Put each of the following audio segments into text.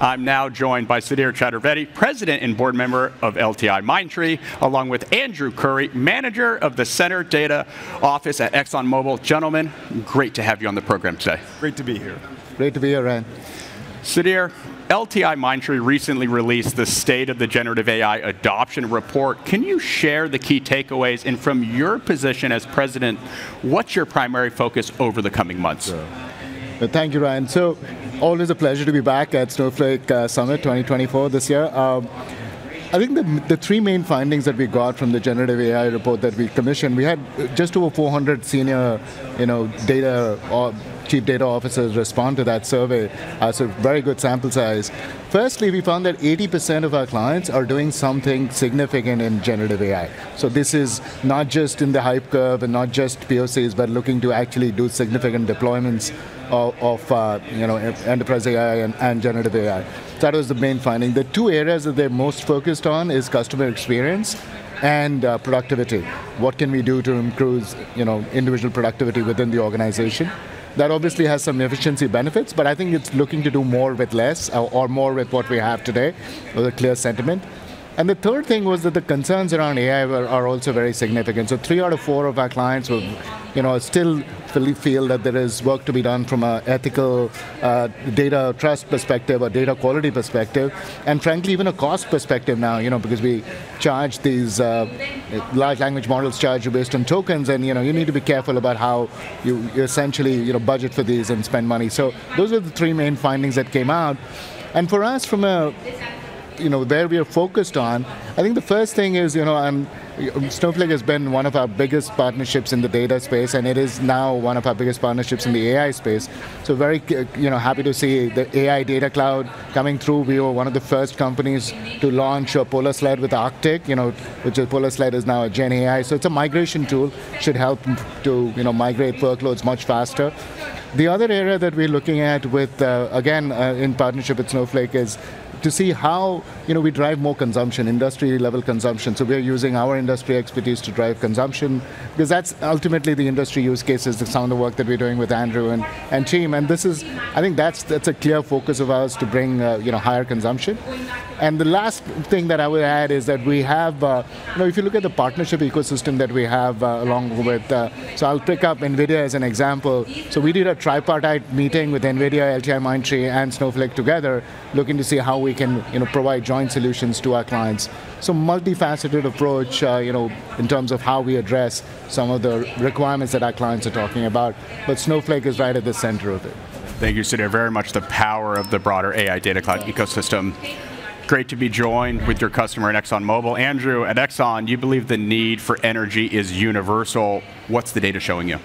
I'm now joined by Sudhir Chaturvedi, President and Board Member of LTI Mindtree, along with Andrew Curry, Manager of the Center Data Office at ExxonMobil. Gentlemen, great to have you on the program today. Great to be here. Great to be here, Ryan. Sudhir, LTI Mindtree recently released the State of the Generative AI Adoption Report. Can you share the key takeaways? And from your position as president, what's your primary focus over the coming months? Sure. Thank you, Ryan. So, always a pleasure to be back at Snowflake uh, Summit 2024 this year. Um, I think the, the three main findings that we got from the generative AI report that we commissioned, we had just over 400 senior, you know, data or chief data officers respond to that survey. Uh, so very good sample size. Firstly, we found that 80% of our clients are doing something significant in generative AI. So this is not just in the hype curve and not just POCs, but looking to actually do significant deployments of, of uh, you know, enterprise AI and, and generative AI. That was the main finding. The two areas that they're most focused on is customer experience and uh, productivity. What can we do to improve you know, individual productivity within the organization? That obviously has some efficiency benefits, but I think it's looking to do more with less or, or more with what we have today, with a clear sentiment. And the third thing was that the concerns around AI were, are also very significant. So three out of four of our clients will, you know, still feel that there is work to be done from an ethical uh, data trust perspective or data quality perspective, and frankly, even a cost perspective now, you know, because we charge these uh, large language models charge you based on tokens, and you know, you need to be careful about how you, you essentially, you know, budget for these and spend money. So those are the three main findings that came out. And for us, from a you know, where we are focused on, I think the first thing is, you know, I'm, Snowflake has been one of our biggest partnerships in the data space, and it is now one of our biggest partnerships in the AI space. So very, uh, you know, happy to see the AI Data Cloud coming through. We were one of the first companies to launch a PolarSled with Arctic, you know, which is PolarSled is now a Gen AI. So it's a migration tool, should help to, you know, migrate workloads much faster. The other area that we're looking at with, uh, again, uh, in partnership with Snowflake is to see how you know we drive more consumption, industry level consumption. So we're using our industry expertise to drive consumption because that's ultimately the industry use cases, the some of the work that we're doing with Andrew and, and team. And this is, I think that's that's a clear focus of ours to bring uh, you know higher consumption. And the last thing that I would add is that we have, uh, you know, if you look at the partnership ecosystem that we have uh, along with, uh, so I'll pick up NVIDIA as an example. So we did a tripartite meeting with NVIDIA, LTI Mindtree, and Snowflake together, looking to see how we can, you know, provide joint solutions to our clients. So multifaceted approach, uh, you know, in terms of how we address some of the requirements that our clients are talking about. But Snowflake is right at the center of it. Thank you, Sudhir. Very much the power of the broader AI data cloud ecosystem. Great to be joined with your customer at ExxonMobil. Andrew, at Exxon, you believe the need for energy is universal. What's the data showing you?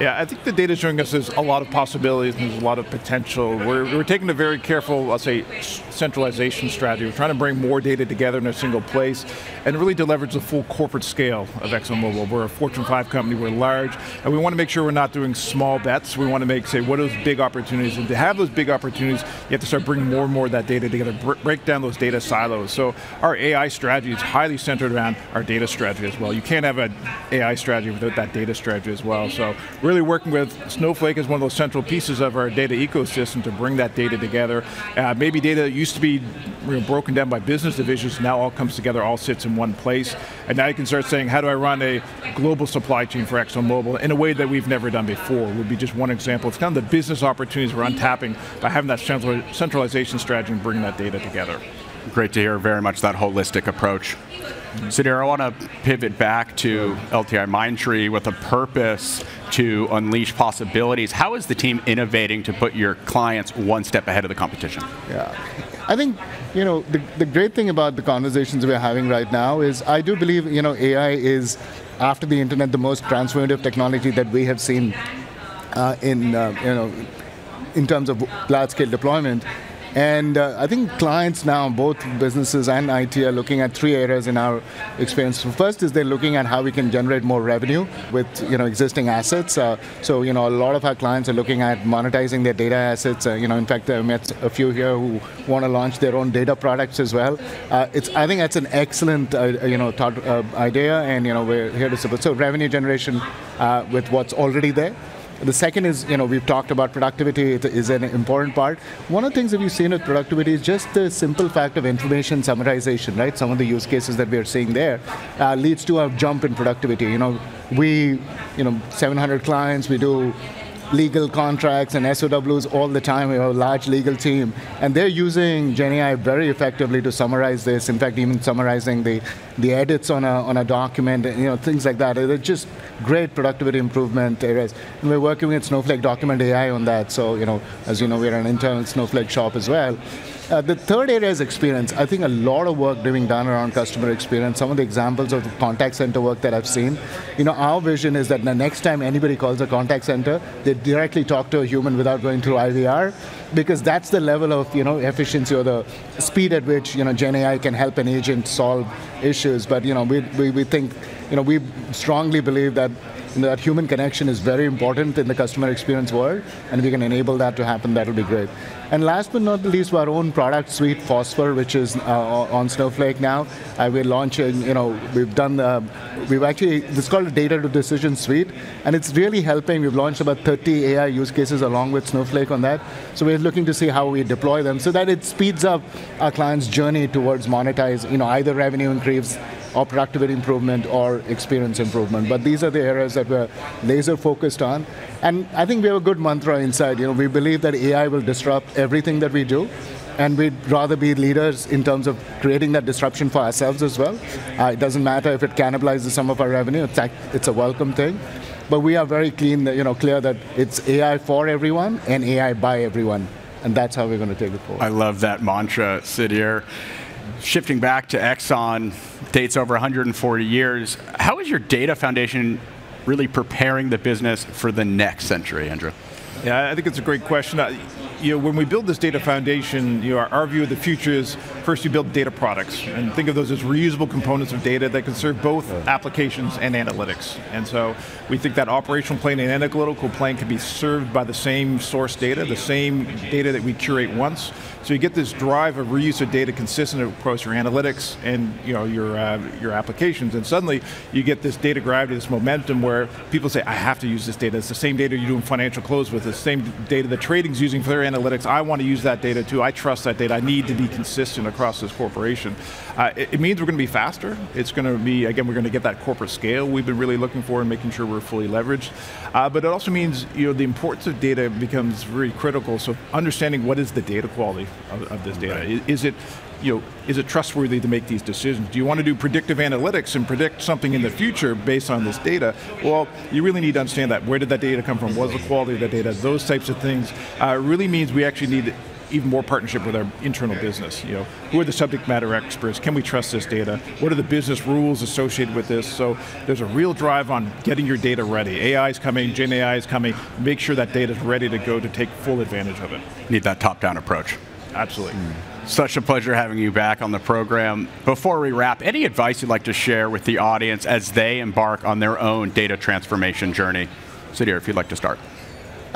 Yeah, I think the data showing us there's a lot of possibilities and there's a lot of potential. We're, we're taking a very careful, I'll say, centralization strategy. We're trying to bring more data together in a single place and really to leverage the full corporate scale of ExxonMobil. We're a Fortune 5 company, we're large, and we want to make sure we're not doing small bets. We want to make, say, what are those big opportunities? And to have those big opportunities, you have to start bringing more and more of that data together, break down those data silos. So our AI strategy is highly centered around our data strategy as well. You can't have an AI strategy without that data strategy as well. So really working with Snowflake as one of those central pieces of our data ecosystem to bring that data together. Uh, maybe data used to be you know, broken down by business divisions, now all comes together, all sits in one place. And now you can start saying, how do I run a global supply chain for ExxonMobil in a way that we've never done before, would be just one example. It's kind of the business opportunities we're untapping by having that centralization strategy and bringing that data together. Great to hear very much that holistic approach. Sudhir, I want to pivot back to LTI Mindtree with a purpose to unleash possibilities. How is the team innovating to put your clients one step ahead of the competition? Yeah. I think, you know, the, the great thing about the conversations we're having right now is I do believe, you know, AI is, after the internet, the most transformative technology that we have seen uh, in, uh, you know, in terms of large-scale deployment. And uh, I think clients now, both businesses and IT, are looking at three areas in our experience. First is they're looking at how we can generate more revenue with you know existing assets. Uh, so you know a lot of our clients are looking at monetizing their data assets. Uh, you know, in fact, I met a few here who want to launch their own data products as well. Uh, it's I think that's an excellent uh, you know thought, uh, idea, and you know we're here to support. So revenue generation with what's already there. The second is, you know, we've talked about productivity is an important part. One of the things that we've seen with productivity is just the simple fact of information summarization, right? Some of the use cases that we're seeing there uh, leads to a jump in productivity. You know, we, you know, 700 clients, we do legal contracts and SOWs all the time. We have a large legal team, and they're using GenAI very effectively to summarize this. In fact, even summarizing the, the edits on a, on a document, you know, things like that. It's just great productivity improvement areas. And we're working with Snowflake Document AI on that. So, you know, as you know, we're an internal Snowflake shop as well. Uh, the third area is experience. I think a lot of work being done around customer experience. Some of the examples of the contact center work that I've seen. You know, our vision is that the next time anybody calls a contact center, they directly talk to a human without going through IVR, because that's the level of you know efficiency or the speed at which you know Gen AI can help an agent solve issues. But you know, we, we, we think, you know, we strongly believe that that human connection is very important in the customer experience world, and we can enable that to happen, that will be great. And last but not least, our own product suite, Fosfor, which is uh, on Snowflake now. Uh, we're launching, you know, we've done, uh, we've actually, it's called a data to decision suite, and it's really helping. We've launched about 30 AI use cases along with Snowflake on that. So we're looking to see how we deploy them so that it speeds up our clients' journey towards monetize, you know, either revenue increase or productivity improvement or experience improvement. But these are the areas that we're laser focused on. And I think we have a good mantra inside. You know, we believe that AI will disrupt everything that we do and we'd rather be leaders in terms of creating that disruption for ourselves as well. Uh, it doesn't matter if it cannibalizes some of our revenue, it's, it's a welcome thing. But we are very clean, that you know, clear that it's AI for everyone and AI by everyone. And that's how we're going to take it forward. I love that mantra, Sudhir. Shifting back to Exxon, dates over 140 years. How is your data foundation really preparing the business for the next century, Andrew? Yeah, I think it's a great question. You know, when we build this data foundation, you know, our, our, view of the future is first you build data products and think of those as reusable components of data that can serve both applications and analytics. And so we think that operational plane and analytical plane can be served by the same source data, the same data that we curate once. So you get this drive of reuse of data consistent across your analytics and you know your uh, your applications, and suddenly you get this data gravity, this momentum where people say, I have to use this data. It's the same data you do in financial close with, the same data the trading's using for their analytics. I want to use that data too. I trust that data. I need to be consistent across this corporation. Uh, it, it, means we're going to be faster. It's going to be, again, we're going to get that corporate scale we've been really looking for and making sure we're fully leveraged. Uh, but it also means, you know, the importance of data becomes very critical. So understanding what is the data quality of, of this data. Right. Is, is it you know, is it trustworthy to make these decisions? Do you want to do predictive analytics and predict something in the future based on this data? Well, you really need to understand that. Where did that data come from? What's the quality of the data? Those types of things uh, really means we actually need even more partnership with our internal business. You know, who are the subject matter experts? Can we trust this data? What are the business rules associated with this? So there's a real drive on getting your data ready. AI is coming, Gen AI is coming. Make sure that data is ready to go to take full advantage of it. Need that top-down approach. Absolutely. Mm. Such a pleasure having you back on the program. Before we wrap, any advice you'd like to share with the audience as they embark on their own data transformation journey? Sudhir, if you'd like to start.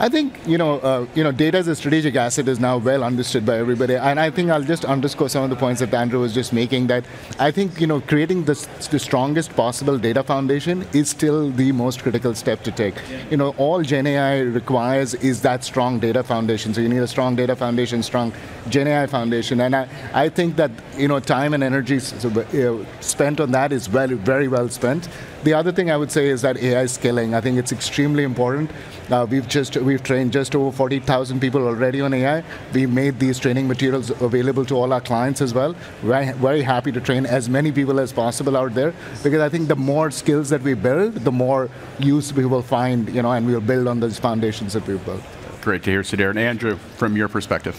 I think you know, uh, you know, data as a strategic asset is now well understood by everybody, and I think I'll just underscore some of the points that Andrew was just making. That I think you know, creating the, the strongest possible data foundation is still the most critical step to take. You know, all Gen AI requires is that strong data foundation. So you need a strong data foundation, strong Gen AI foundation, and I, I think that you know, time and energy spent on that is very, very well spent. The other thing I would say is that AI scaling. I think it's extremely important. Uh, we've just we've trained just over 40,000 people already on AI. We made these training materials available to all our clients as well. We're very happy to train as many people as possible out there because I think the more skills that we build, the more use we will find, you know, and we'll build on those foundations that we've built. Great to hear, Sudhir. And Andrew, from your perspective.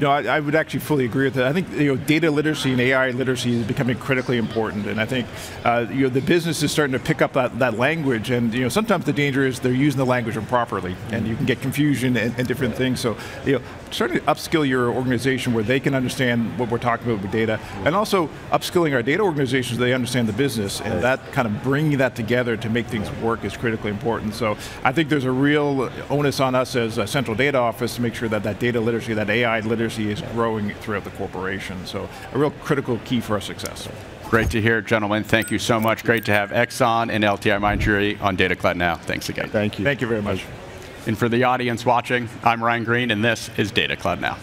No, I, I, would actually fully agree with that. I think you know data literacy and AI literacy is becoming critically important, and I think uh, you know the business is starting to pick up that, that language. And you know sometimes the danger is they're using the language improperly, and you can get confusion and, and different things. So you know starting to upskill your organization where they can understand what we're talking about with data, and also upskilling our data organizations so they understand the business, and that kind of bringing that together to make things work is critically important. So I think there's a real onus on us as a central data office to make sure that that data literacy, that AI literacy is growing throughout the corporation. So a real critical key for our success. Great to hear, gentlemen. Thank you so much. Great to have Exxon and LTI Mindtree on Data Cloud now. Thanks again. Thank you. Thank you very much. And for the audience watching, I'm Ryan Green, and this is Data Cloud Now.